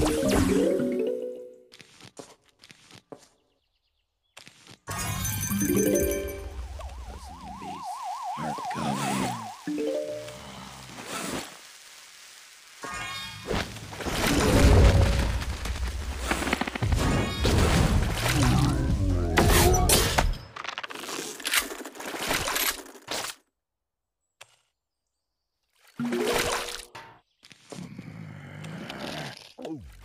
Thank you. Oh.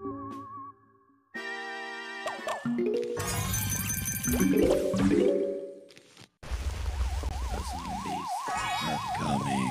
The zombies are coming.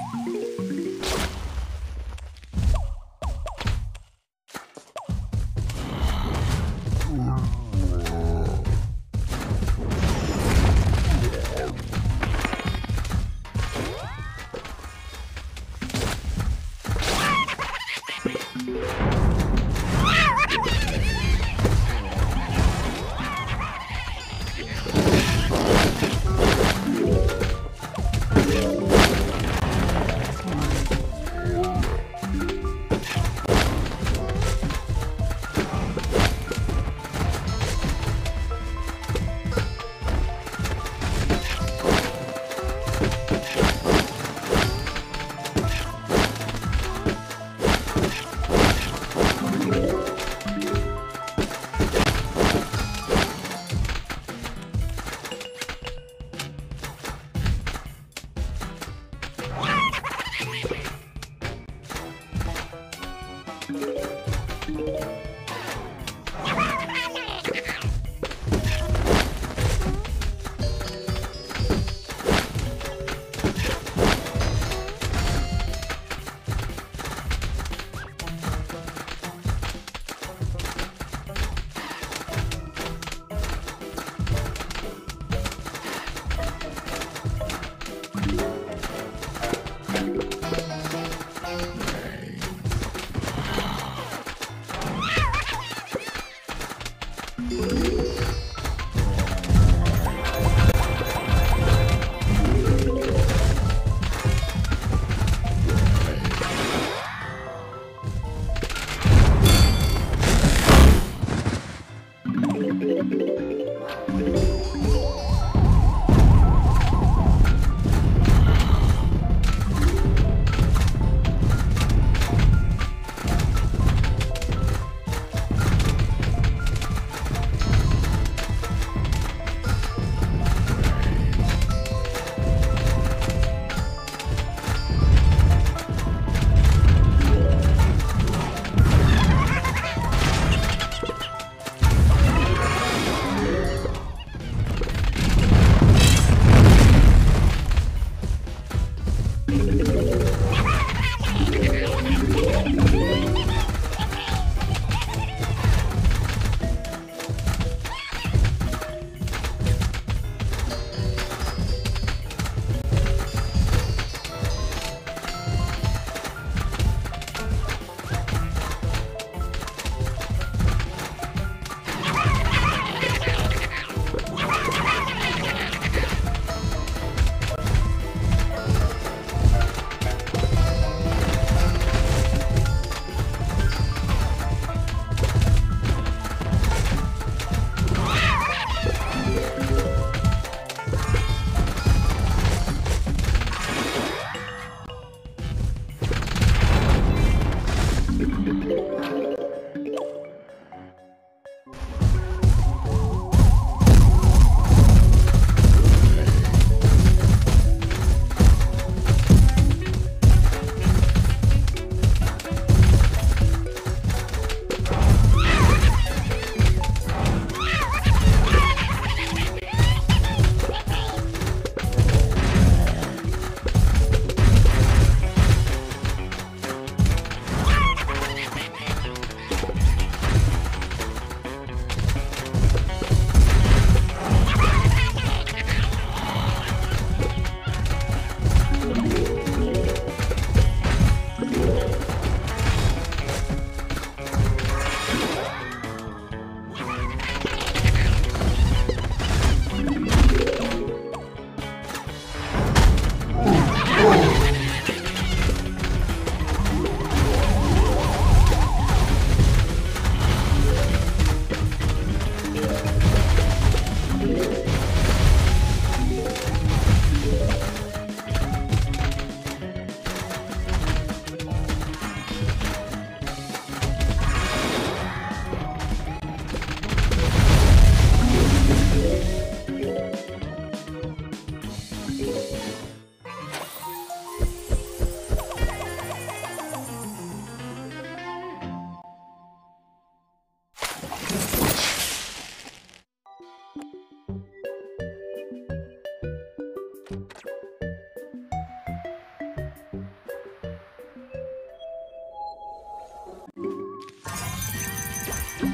Are